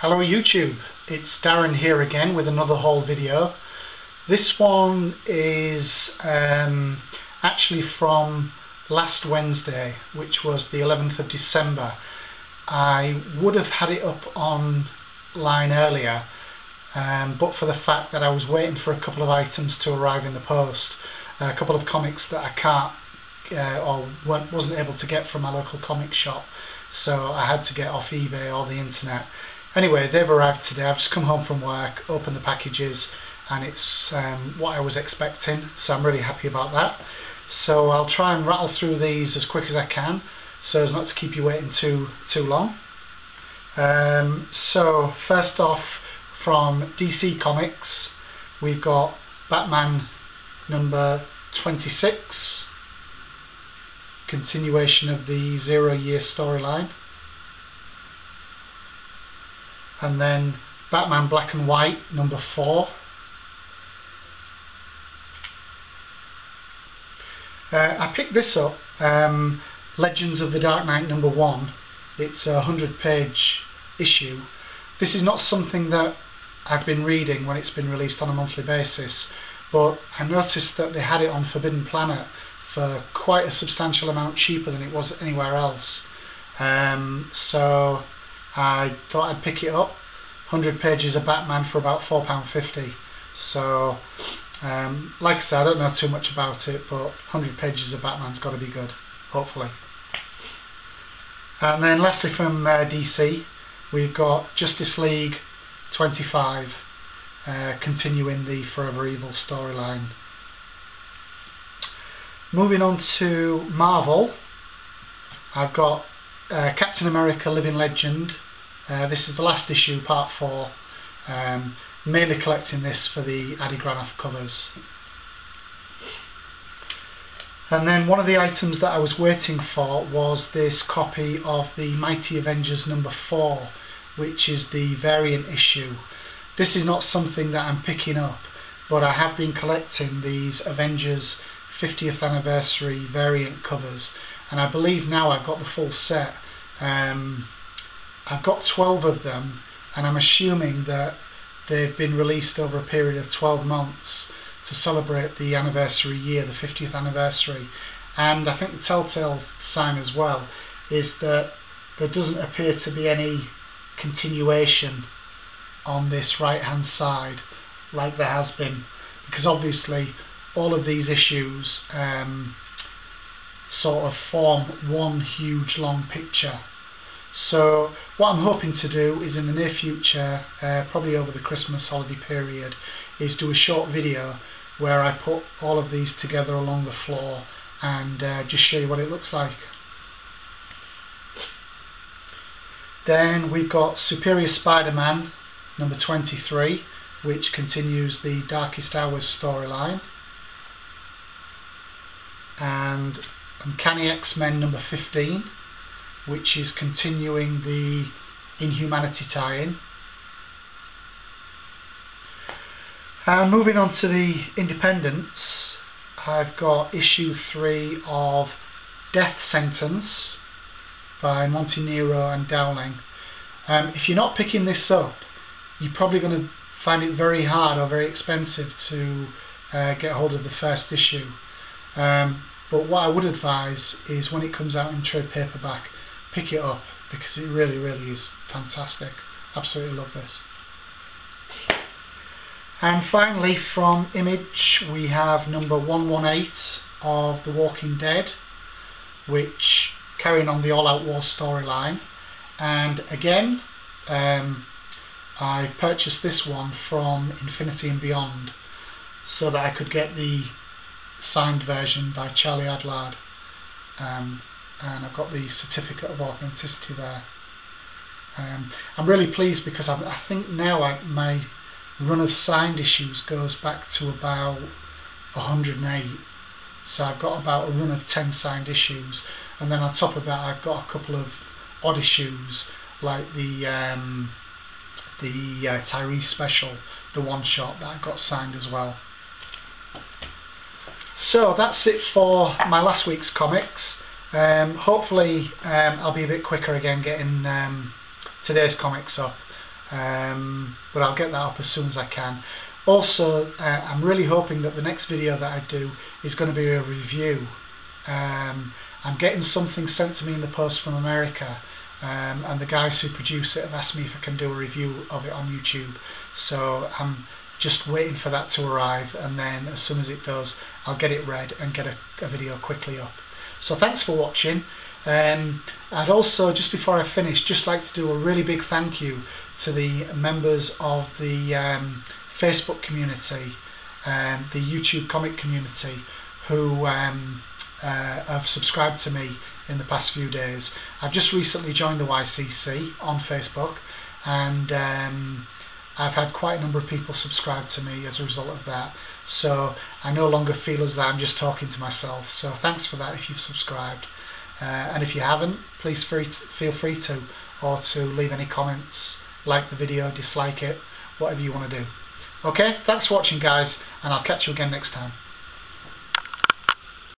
Hello YouTube, it's Darren here again with another haul video. This one is um, actually from last Wednesday, which was the 11th of December. I would have had it up online earlier, um, but for the fact that I was waiting for a couple of items to arrive in the post, a couple of comics that I can't uh, or wasn't able to get from my local comic shop, so I had to get off eBay or the internet. Anyway, they've arrived today. I've just come home from work, opened the packages, and it's um, what I was expecting, so I'm really happy about that. So I'll try and rattle through these as quick as I can, so as not to keep you waiting too too long. Um, so first off, from DC Comics, we've got Batman number 26, continuation of the Zero Year storyline and then Batman Black and White number 4 uh, I picked this up um, Legends of the Dark Knight number 1 it's a 100 page issue. This is not something that I've been reading when it's been released on a monthly basis but I noticed that they had it on Forbidden Planet for quite a substantial amount cheaper than it was anywhere else. Um, so I thought I'd pick it up. 100 pages of Batman for about £4.50 so um, like I said I don't know too much about it but 100 pages of Batman's got to be good hopefully. And then lastly from uh, DC we've got Justice League 25 uh, continuing the Forever Evil storyline. Moving on to Marvel I've got uh, Captain America Living Legend. Uh, this is the last issue, part 4. Um, mainly collecting this for the Adi Granov covers. And then one of the items that I was waiting for was this copy of the Mighty Avengers number 4, which is the variant issue. This is not something that I'm picking up, but I have been collecting these Avengers 50th anniversary variant covers and I believe now I've got the full set. Um, I've got 12 of them and I'm assuming that they've been released over a period of 12 months to celebrate the anniversary year, the 50th anniversary. And I think the telltale sign as well is that there doesn't appear to be any continuation on this right hand side like there has been. Because obviously all of these issues um, sort of form one huge long picture. So what I'm hoping to do is in the near future, uh, probably over the Christmas holiday period, is do a short video where I put all of these together along the floor and uh, just show you what it looks like. Then we've got Superior Spider-Man number 23 which continues the Darkest Hours storyline and Uncanny X-Men number 15 which is continuing the Inhumanity tie-in. And moving on to the Independents I've got issue 3 of Death Sentence by Montynero and Dowling. Um, if you're not picking this up you're probably going to find it very hard or very expensive to uh, get hold of the first issue. Um, but what I would advise is when it comes out in trade paperback pick it up because it really really is fantastic. Absolutely love this. And finally from Image we have number 118 of The Walking Dead which carrying on the All Out War storyline. And again um, I purchased this one from Infinity and Beyond so that I could get the signed version by Charlie Adlard um, and I've got the certificate of authenticity there. Um, I'm really pleased because i i think now I, my run of signed issues goes back to about 108 so I've got about a run of 10 signed issues. And then on top of that I've got a couple of odd issues like the um, the uh, Tyrese special the one shot that I got signed as well so that's it for my last week's comics. Um, hopefully um, I'll be a bit quicker again getting um, today's comics up. um, but I'll get that up as soon as I can. Also, uh, I'm really hoping that the next video that I do is going to be a review. Um, I'm getting something sent to me in the post from America um, and the guys who produce it have asked me if I can do a review of it on YouTube so I'm just waiting for that to arrive and then as soon as it does I'll get it read and get a, a video quickly up. So thanks for watching. Um, I'd also, just before I finish, just like to do a really big thank you to the members of the um, Facebook community, um, the YouTube comic community, who um, uh, have subscribed to me in the past few days. I've just recently joined the YCC on Facebook and um, I've had quite a number of people subscribe to me as a result of that. So I no longer feel as though I'm just talking to myself. So thanks for that if you've subscribed. Uh, and if you haven't, please free feel free to, or to leave any comments, like the video, dislike it, whatever you want to do. Okay, thanks for watching guys, and I'll catch you again next time.